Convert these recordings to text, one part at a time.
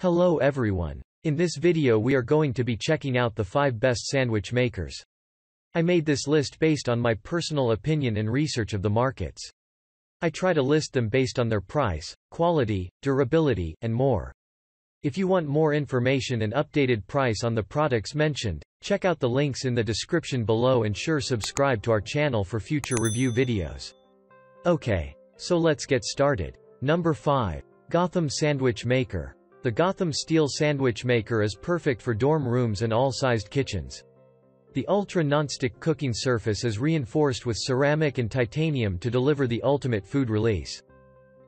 Hello everyone. In this video we are going to be checking out the 5 best sandwich makers. I made this list based on my personal opinion and research of the markets. I try to list them based on their price, quality, durability, and more. If you want more information and updated price on the products mentioned, check out the links in the description below and sure subscribe to our channel for future review videos. Okay, so let's get started. Number 5. Gotham Sandwich Maker. The Gotham Steel Sandwich Maker is perfect for dorm rooms and all-sized kitchens. The ultra nonstick cooking surface is reinforced with ceramic and titanium to deliver the ultimate food release.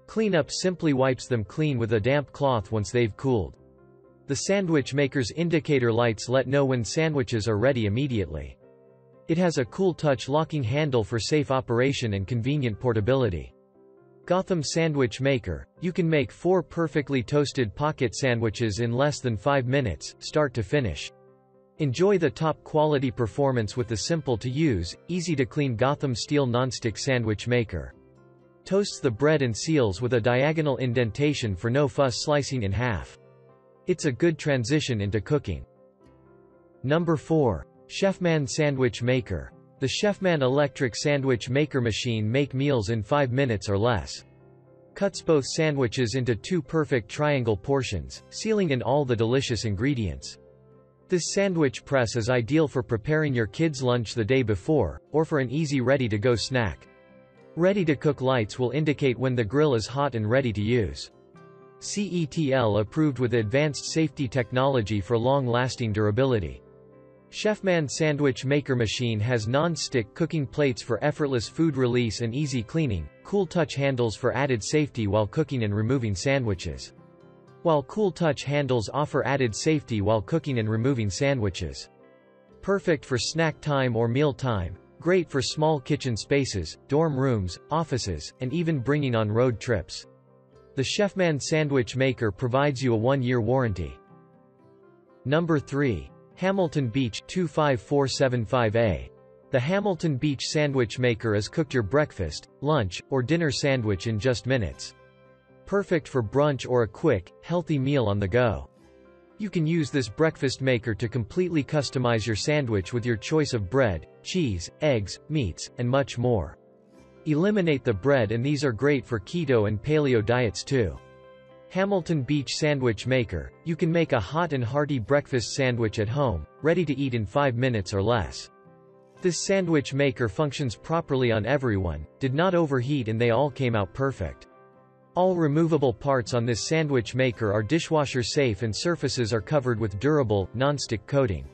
Cleanup simply wipes them clean with a damp cloth once they've cooled. The sandwich maker's indicator lights let know when sandwiches are ready immediately. It has a cool touch locking handle for safe operation and convenient portability. Gotham Sandwich Maker, you can make four perfectly toasted pocket sandwiches in less than 5 minutes, start to finish. Enjoy the top quality performance with the simple to use, easy to clean Gotham Steel Nonstick Sandwich Maker. Toasts the bread and seals with a diagonal indentation for no fuss slicing in half. It's a good transition into cooking. Number 4. Chefman Sandwich Maker. The Chefman electric sandwich maker machine make meals in 5 minutes or less. Cuts both sandwiches into two perfect triangle portions, sealing in all the delicious ingredients. This sandwich press is ideal for preparing your kids' lunch the day before, or for an easy ready-to-go snack. Ready-to-cook lights will indicate when the grill is hot and ready to use. CETL approved with advanced safety technology for long-lasting durability. Chefman Sandwich Maker Machine has non-stick cooking plates for effortless food release and easy cleaning, cool touch handles for added safety while cooking and removing sandwiches. While cool touch handles offer added safety while cooking and removing sandwiches. Perfect for snack time or meal time, great for small kitchen spaces, dorm rooms, offices, and even bringing on road trips. The Chefman Sandwich Maker provides you a one-year warranty. Number 3. Hamilton Beach 25475A. The Hamilton Beach Sandwich Maker is cooked your breakfast, lunch, or dinner sandwich in just minutes. Perfect for brunch or a quick, healthy meal on the go. You can use this breakfast maker to completely customize your sandwich with your choice of bread, cheese, eggs, meats, and much more. Eliminate the bread and these are great for keto and paleo diets too. Hamilton Beach Sandwich Maker, you can make a hot and hearty breakfast sandwich at home, ready to eat in 5 minutes or less. This sandwich maker functions properly on everyone, did not overheat and they all came out perfect. All removable parts on this sandwich maker are dishwasher safe and surfaces are covered with durable, non-stick coating.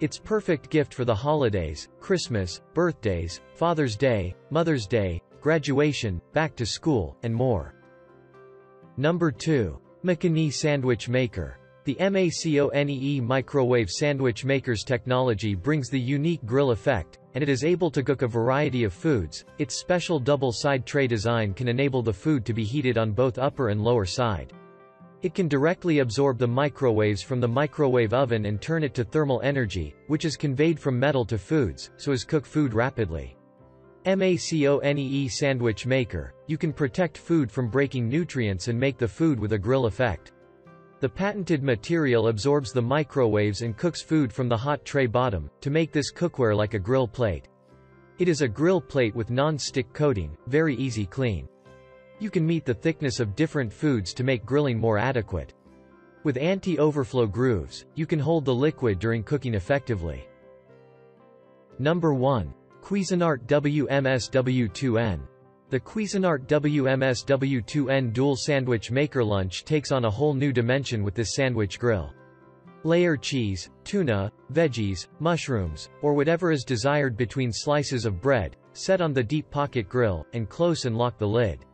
It's perfect gift for the holidays, Christmas, birthdays, Father's Day, Mother's Day, graduation, back to school, and more. Number 2. Maconee Sandwich Maker. The MACONEE microwave sandwich maker's technology brings the unique grill effect, and it is able to cook a variety of foods. Its special double-side tray design can enable the food to be heated on both upper and lower side. It can directly absorb the microwaves from the microwave oven and turn it to thermal energy, which is conveyed from metal to foods, so as cook food rapidly. MACONEE Sandwich Maker, you can protect food from breaking nutrients and make the food with a grill effect. The patented material absorbs the microwaves and cooks food from the hot tray bottom, to make this cookware like a grill plate. It is a grill plate with non-stick coating, very easy clean. You can meet the thickness of different foods to make grilling more adequate. With anti-overflow grooves, you can hold the liquid during cooking effectively. Number 1. Cuisinart WMSW2N. The Cuisinart WMSW2N dual sandwich maker lunch takes on a whole new dimension with this sandwich grill. Layer cheese, tuna, veggies, mushrooms, or whatever is desired between slices of bread, set on the deep pocket grill, and close and lock the lid.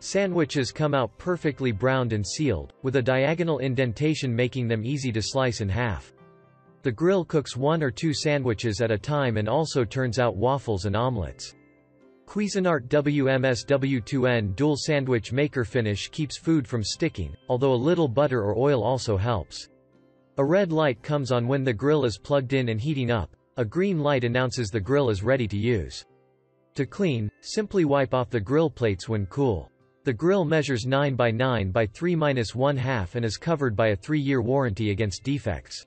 Sandwiches come out perfectly browned and sealed, with a diagonal indentation making them easy to slice in half. The grill cooks one or two sandwiches at a time and also turns out waffles and omelets. Cuisinart WMSW2N dual sandwich maker finish keeps food from sticking, although a little butter or oil also helps. A red light comes on when the grill is plugged in and heating up. A green light announces the grill is ready to use. To clean, simply wipe off the grill plates when cool. The grill measures 9 by 9 by 3 1 half and is covered by a 3-year warranty against defects.